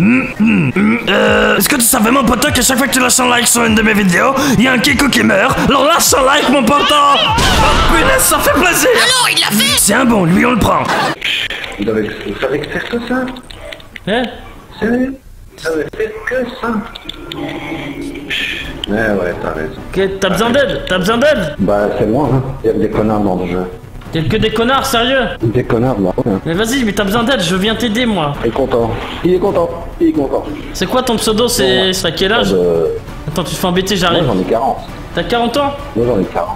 Euh, Est-ce que tu savais, mon pote, que chaque fois que tu lâches un like sur une de mes vidéos, il y a un Kiko qui meurt? Alors lâche un like, mon pote Oh, punaise, ça fait plaisir! Alors, il l'a fait! Tiens, bon, lui, on le prend. Vous avez, vous savez faire que ça? Hein? Sérieux? Vous savez faire que ça? Ouais, ouais, t'as raison. Que- T'as besoin d'aide? T'as besoin d'aide? Bah, c'est moi, hein. Il y a des connards dans le jeu. T'es que des connards, sérieux Des connards, là. Ouais. Mais vas-y, mais t'as besoin d'aide, je viens t'aider, moi. Il est content. Il est content. Il est content. C'est quoi ton pseudo C'est à quel âge Euh, Attends, tu te fais embêter, moi, j'arrive. j'en ai 40. T'as 40 ans Moi, j'en ai 40.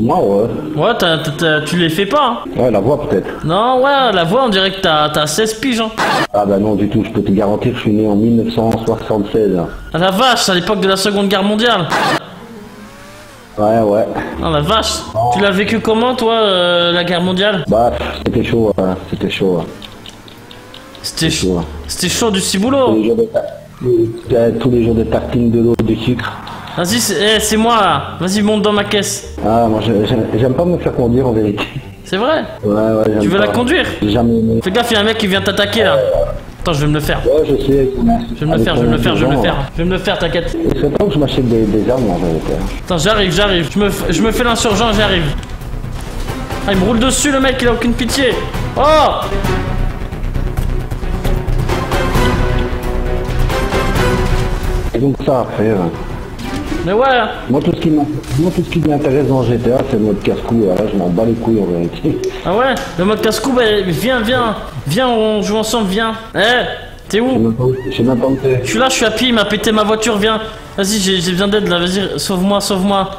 Moi, ouais. Ouais, t'as- tu les fais pas. hein. Ouais, la voix, peut-être. Non, ouais, la voix, on dirait que t'as t'as 16 piges. Hein. Ah, bah non, du tout. Je peux te garantir, je suis né en 1976. Ah la vache, à l'époque de la Seconde Guerre mondiale. Ouais, ouais. Ah la vache. Tu l'as vécu comment, toi, euh, la guerre mondiale? Bah, c'était chaud, hein. C'était chaud. hein. C'était chaud. hein. C'était chaud du Tous ciboulot. les jours de Ouais, tous les jours de tartines de l'eau, du sucre. Vas-y, c'est eh, c'est moi là. Vas-y, monte dans ma caisse. Ah, moi, j'ai- j'aime pas me faire conduire, en vérité. C'est vrai? Ouais, ouais, j'aime Tu veux la conduire? Jamais aimé. Fais gaffe, y'a un mec qui vient t'attaquer là. Attends, je vais me le faire. Ouais, je sais. Je vais me le faire, je vais me le faire, je vais me le faire. Je vais me le faire, t'inquiète. Serait temps que je m'achète des, des armes, en vérité. Attends, j'arrive, j'arrive. Je me, je me fais l'insurgent, j'arrive. Ah, il me roule dessus, le mec, il a aucune pitié. Oh Et donc, ça, après, euh, Mais ouais moi, tout ce qui m'in- moi, tout ce qui m'intéresse dans GTA, c'est le mode casse-cou. Là, je m'en bats les couilles, en vérité. Ah ouais Le mode casse-cou, bah, viens, viens. Viens, on joue ensemble, viens. Eh T'es où je sais même pas où t'es. Je suis là, je suis à pied, il m'a pété ma voiture, viens. Vas-y, j'ai besoin d'aide là, vas-y, sauve-moi, sauve-moi.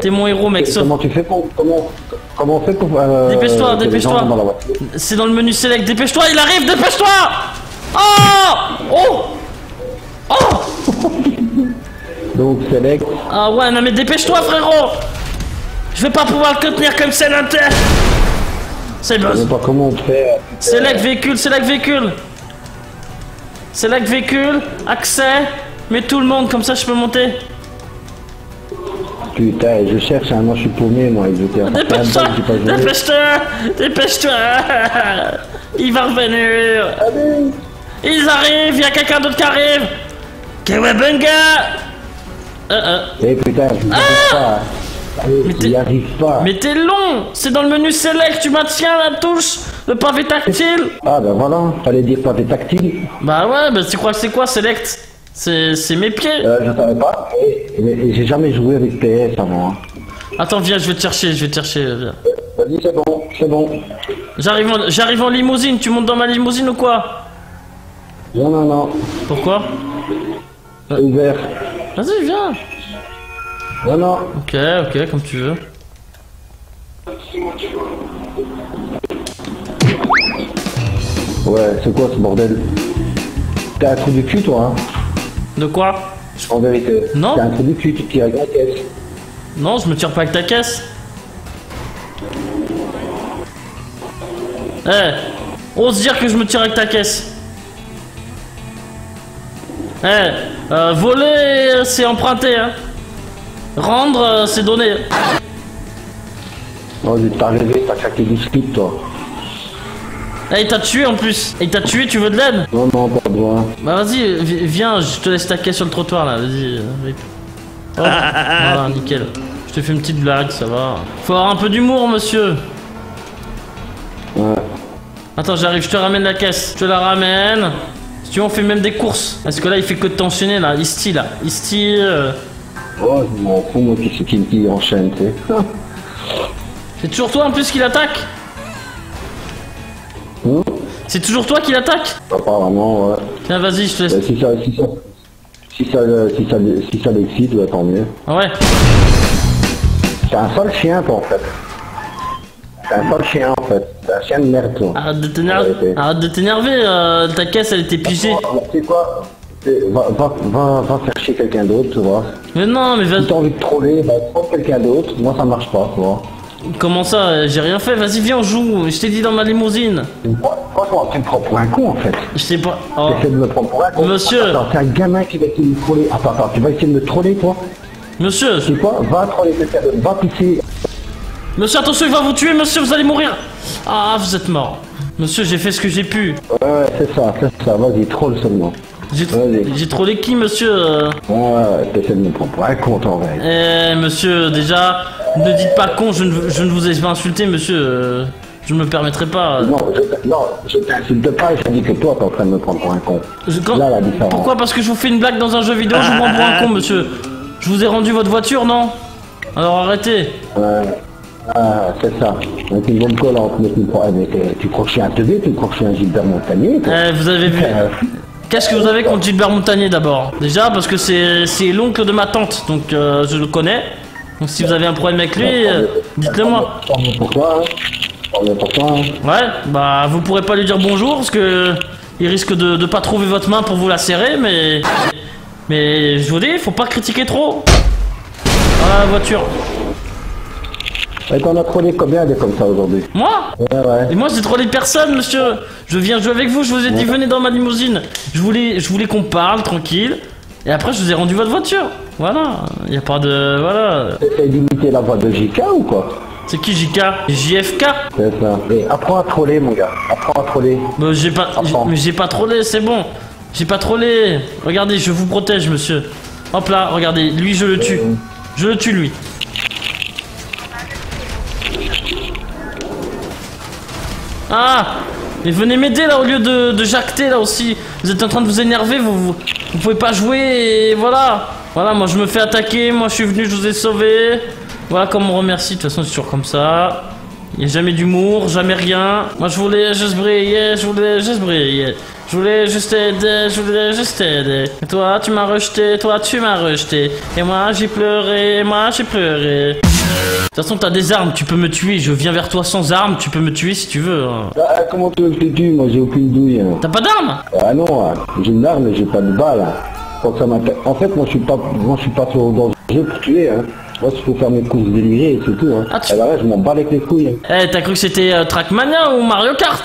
T'es mon héros, mec, sauve. Comment tu fais pour... Comment, comment on fait pour... euh, Dépêche-toi, dépêche-toi. C'est dans le menu select, dépêche-toi, il arrive, dépêche-toi Oh Oh Oh Donc, select. Ah ouais, non mais dépêche-toi, frérot Je vais pas pouvoir le contenir comme c'est l'inter C'est Je sais bon. pas comment on fait. euh, Select véhicule, véhicule Select véhicule, accès, mets tout le monde, comme ça je peux monter. Putain, je cherche, hein, moi je suis paumé, moi. Dépêche-toi. Dépêche-toi Dépêche-toi Il va revenir Allez Ils arrivent, il y a quelqu'un d'autre qui arrive Kawabunga euh, euh. Eh putain, je arrive pas. Mais t'es- n'y arrive pas. Mais t'es long C'est dans le menu select, tu maintiens la touche, le pavé tactile Ah ben voilà, fallait dire pavé tactile. Bah ouais, bah tu crois que c'est quoi select? C'est c'est mes pieds Euh, je savais pas. J'ai jamais joué avec PS avant. hein. Attends, viens, je vais te chercher, je vais te chercher, viens. Vas-y, c'est bon, c'est bon. J'arrive en, j'arrive en limousine, tu montes dans ma limousine ou quoi? Non, non, non, Pourquoi? C'est ouvert. Vas-y, viens Non, non, Ok, ok, comme tu veux. ouais, c'est quoi ce bordel? T'as un trou du cul, toi, hein? De quoi? En vérité. Non. T'as un trou du cul, tu tires avec la caisse. Non, je me tire pas avec ta caisse. Eh, ose dire que je me tire avec ta caisse. Eh, euh, voler, euh, c'est emprunter, hein. Rendre, euh, c'est donner. Oh, t'as rêvé, t'as craqué du slip, toi. Eh, il t'a tué en plus. Il t'a tué, tu veux de l'aide Non, non, pas besoin. Bah vas-y, vi- viens, je te laisse ta caisse sur le trottoir là, vas-y. euh, vite. Oh, voilà, nickel. Je te fais une petite blague, ça va. Faut avoir un peu d'humour, monsieur. Ouais. Attends, j'arrive, je te ramène la caisse. Je te la ramène. Si tu veux, on fait même des courses. Parce que là, il fait que de t'enchaîner, là. Isti, là. Isti. euh, Oh, je m'en fous, moi, qui c'est qui enchaîne, tu sais. C'est toujours toi en plus qui l'attaque Hein C'est toujours toi qui l'attaque Apparemment, ouais. Tiens, vas-y, je te laisse. Euh, si ça, si ça, si ça, si ça, si ça l'excite, ouais, tant mieux. Ah ouais C'est un sale chien, toi, en fait. C'est un sale chien, en fait. C'est un chien de merde, toi. Arrête de t'énerver. Ouais, ok. Arrête de t'énerver. euh, ta caisse, elle était pigée. Quoi? Va, va, va, va faire chier quelqu'un d'autre, tu vois. Mais non, mais Si vas-y. t'as envie de troller, bah, prends quelqu'un d'autre. Moi, ça marche pas, tu vois. Comment ça J'ai rien fait. Vas-y, viens, on joue. Je t'ai dit dans ma limousine. Franchement, tu me prends pour un con, en fait. Je sais pas. Oh. De me prendre pour un con. Monsieur. Attends, c'est un gamin qui va essayer de me troller. Attends, attends, tu vas essayer de me troller, toi Monsieur, Tu sais quoi Va troller quelqu'un d'autre. Va pisser. monsieur, attention, il va vous tuer, monsieur, vous allez mourir. Ah, vous êtes mort. Monsieur, j'ai fait ce que j'ai pu. Ouais, ouais, c'est ça, c'est ça. Vas-y, troll seulement. J'ai j'ai trollé qui, monsieur euh Ouais, t'essaies de me prendre pour un con, en vrai. Eh, monsieur, déjà, ne dites pas con, je ne, je ne vous ai pas insulté, monsieur. euh, je ne me permettrai pas. Non, je, non, je t'insulte pas, je dis que toi, t'es en train de me prendre pour un con. Je- quand- Là, la différence. Pourquoi? Parce que je vous fais une blague dans un jeu vidéo, je vous prends pour un con, monsieur. Je vous ai rendu votre voiture, non? Alors arrêtez. Ouais. Ah, c'est ça. Donc une bonne collante, mais tu t'es- tu crois que je suis un teubé, tu crois que je suis un Gilbert Montagnier, toi. Eh, vous avez vu. Euh, Qu'est-ce que vous avez contre Gilbert Montagnier d'abord? Déjà, parce que c'est l'oncle de ma tante, donc euh, je le connais. Donc si vous avez un problème avec lui, euh, dites-le moi. Pour toi, hein. Pour toi, hein. Ouais, bah vous pourrez pas lui dire bonjour parce que il risque de, de pas trouver votre main pour vous la serrer, mais mais je vous dis, faut pas critiquer trop. Voilà la voiture. Et t'en as trollé combien des comme ça aujourd'hui Moi Ouais, ouais. Et moi j'ai trollé personne, monsieur. Je viens jouer avec vous. Je vous ai dit venez dans ma limousine. Je voulais, je voulais qu'on parle tranquille. Et après je vous ai rendu votre voiture. Voilà. Il y a pas de voilà. T'essayes d'imiter la voix de JK ou quoi C'est qui JK JFK C'est ça. Et apprends à troller, mon gars. Apprends à troller. Bah, j'ai pas, mais j'ai pas trollé, c'est bon. J'ai pas trollé. Regardez, je vous protège, monsieur. Hop là, regardez, lui je le tue. Je le tue lui. Ah Mais venez m'aider là au lieu de, de jacter là aussi. Vous êtes en train de vous énerver, vous, vous, vous pouvez pas jouer et voilà. Voilà, moi je me fais attaquer, moi je suis venu, je vous ai sauvé. Voilà comme on remercie, de toute façon c'est toujours comme ça. Il n'y a jamais d'humour, jamais rien. Moi je voulais juste briller, je voulais juste briller. Je voulais juste aider, je voulais juste aider. Et toi tu m'as rejeté, toi tu m'as rejeté. Et moi j'ai pleuré, moi j'ai pleuré. De toute façon t'as des armes, tu peux me tuer. Je viens vers toi sans armes, tu peux me tuer si tu veux. hein. Ah, comment tu veux que je te tue Moi, j'ai aucune douille. hein. T'as pas d'armes? Ah non, hein. j'ai une arme, mais j'ai pas de balle. hein. Ça En fait, moi, je suis pas, moi, je suis pas sur le danger pour tuer. Hein. Moi, il faut faire mes courses délirées, c'est tout. Hein. Ah, tu- là, je m'en bats avec les couilles. Eh, t'as cru que c'était euh, Trackmania ou Mario Kart?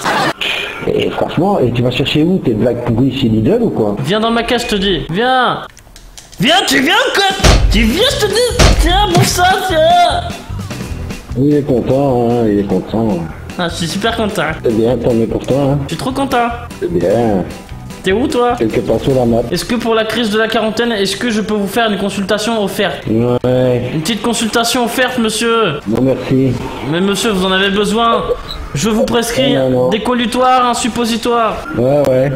Et franchement, et tu vas chercher où Tes blagues pourries chez Lidl ou quoi? Viens dans ma cage, je te dis. Viens Viens, tu viens quoi Tu viens, je te dis Tiens, bon ça, tiens Il est content, hein, il est content. Ah, je suis super content. C'est bien, tant mieux pour toi. Hein. Je suis trop content. C'est bien. T'es où, toi? Quelque part sur la map. Est-ce que pour la crise de la quarantaine, est-ce que je peux vous faire une consultation offerte? Ouais, Une petite consultation offerte, monsieur non merci. Mais monsieur, vous en avez besoin Je vous prescris Non, non, non. des collutoires, un suppositoire. Ouais, ouais.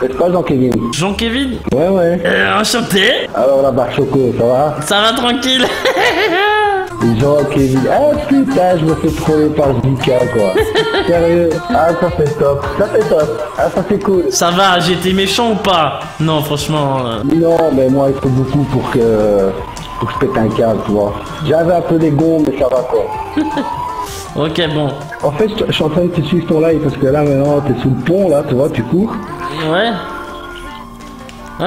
C'est pas Jean-Kévin Jean-Kévin Ouais, ouais. euh, Enchanté Alors la barre choco, ça va Ça va tranquille Jean-Kévin. Ah putain, je me fais troller par Zika, quoi. Sérieux Ah, ça fait top. Ça fait top. Ah, ça fait cool. Ça va, été méchant ou pas? Non, franchement... euh, Non, mais moi, il faut beaucoup pour que, pour que je pète un câble, tu vois. J'avais un peu les gonds, mais ça va, quoi. Ok, bon. En fait, je suis en train de te suivre ton live parce que là, maintenant, t'es sous le pont, là, tu vois, tu cours. Ouais.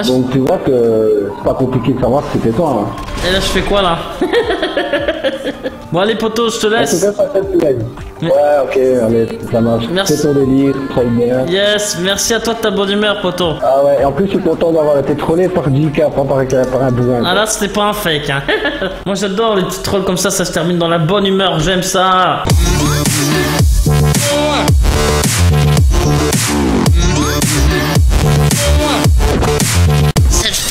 Donc, tu vois que c'est pas compliqué de savoir que c'était toi, hein. Et là, je fais quoi, là? Bon, allez, poteau, je te En tout laisse. cas, ça fait le live. Ouais, ok, allez, ça marche. Merci. Fais ton délire, troll bien. Yes, merci à toi de ta bonne humeur, poteau. Ah ouais, et en plus, je suis content d'avoir été trollé par JK, pas par, par un bourrin. Ah là, c'était pas un fake, hein. Moi, j'adore les petits trolls comme ça, ça se termine dans la bonne humeur, j'aime ça.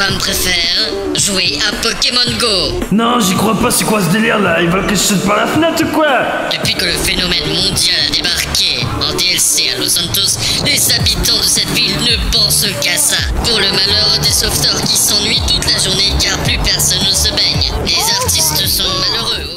fans préfèrent jouer à Pokémon Go. Non, j'y crois pas, c'est quoi ce délire là? Ils veulent que je saute par la fenêtre ou quoi? Depuis que le phénomène mondial a débarqué en DLC à Los Santos, les habitants de cette ville ne pensent qu'à ça. Pour le malheur des sauveteurs qui s'ennuient toute la journée car plus personne ne se baigne. Les artistes sont malheureux